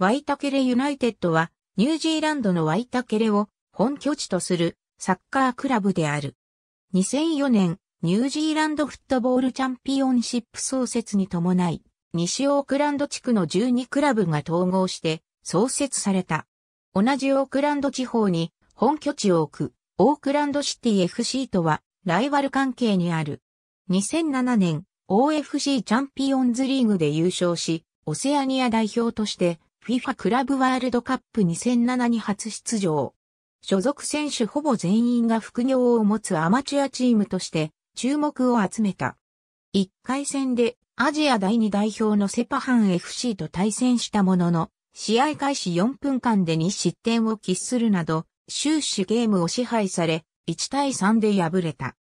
ワイタケレユナイテッドはニュージーランドのワイタケレを本拠地とするサッカークラブである。2004年、ニュージーランドフットボールチャンピオンシップ創設に伴い、西オークランド地区の12クラブが統合して創設された。同じオークランド地方に本拠地を置くオークランドシティ FC とはライバル関係にある。2007年 OFC チャンピオンズリーグで優勝し、オセアニア代表として FIFA クラブワールドカップ2007に初出場。所属選手ほぼ全員が副業を持つアマチュアチームとして注目を集めた。1回戦でアジア第2代表のセパハン FC と対戦したものの、試合開始4分間で2失点を喫するなど、終始ゲームを支配され、1対3で敗れた。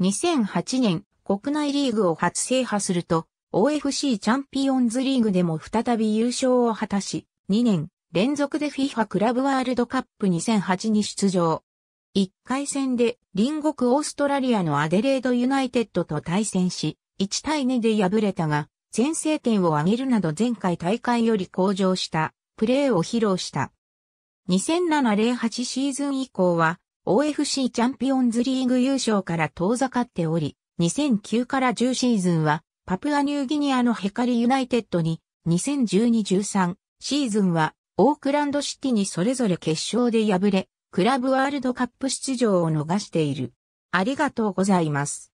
2008年、国内リーグを初制覇すると、OFC チャンピオンズリーグでも再び優勝を果たし、2年連続で FIFA クラブワールドカップ2008に出場。1回戦で隣国オーストラリアのアデレードユナイテッドと対戦し、1対2で敗れたが、先制点を挙げるなど前回大会より向上したプレーを披露した。2007-08シーズン以降は OFC チャンピオンズリーグ優勝から遠ざかっており、2009から10シーズンはパプアニューギニアのヘカリユナイテッドに、2012-13シーズンはオークランドシティにそれぞれ決勝で敗れ、クラブワールドカップ出場を逃している。ありがとうございます。